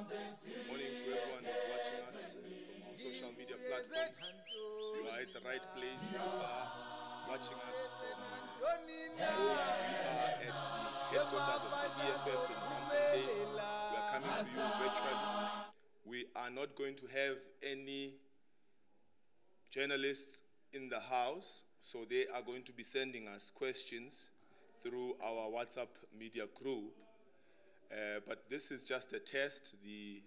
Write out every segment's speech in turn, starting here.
Morning to everyone who's watching us uh, from our social media platforms. You are at the right place. You are watching us from home. We are at the headquarters of the EFF in Braamfontein. We are coming to you virtually. We are not going to have any journalists in the house, so they are going to be sending us questions through our WhatsApp media group. Uh, but this is just a test. The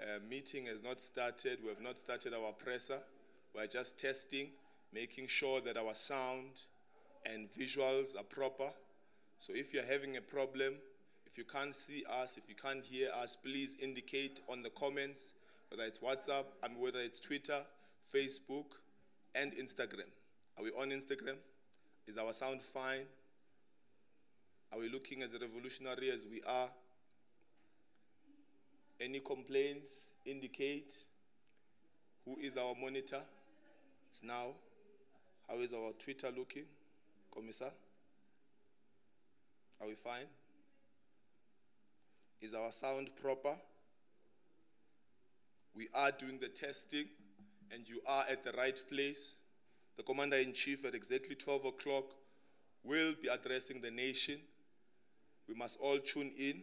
uh, meeting has not started. We have not started our presser. We're just testing, making sure that our sound and visuals are proper. So if you're having a problem, if you can't see us, if you can't hear us, please indicate on the comments, whether it's WhatsApp, I mean, whether it's Twitter, Facebook, and Instagram. Are we on Instagram? Is our sound fine? Are we looking as revolutionary as we are? Any complaints indicate who is our monitor? It's now. How is our Twitter looking? Commissar? Are we fine? Is our sound proper? We are doing the testing and you are at the right place. The Commander in Chief at exactly 12 o'clock will be addressing the nation. We must all tune in.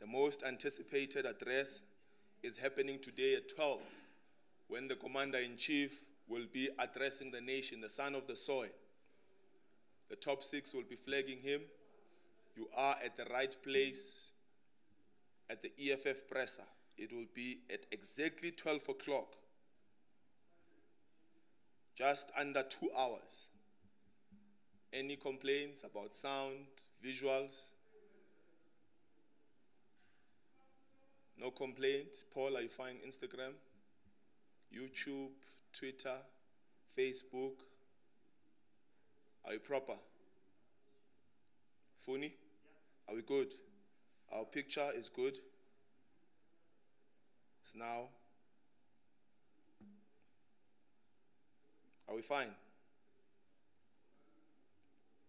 The most anticipated address is happening today at 12 when the Commander in Chief will be addressing the nation, the son of the soil. The top six will be flagging him. You are at the right place at the EFF presser. It will be at exactly 12 o'clock, just under two hours. Any complaints about sound, visuals? No complaints. Paul, are you fine? Instagram, YouTube, Twitter, Facebook. Are we proper? Funi? Are we good? Our picture is good. It's now. Are we fine?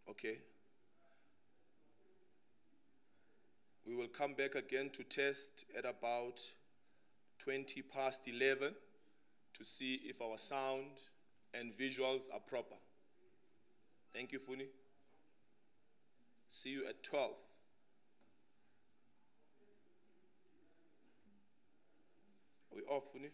Okay. We will come back again to test at about 20 past 11 to see if our sound and visuals are proper. Thank you, Funi. See you at 12. Are we off, Funi?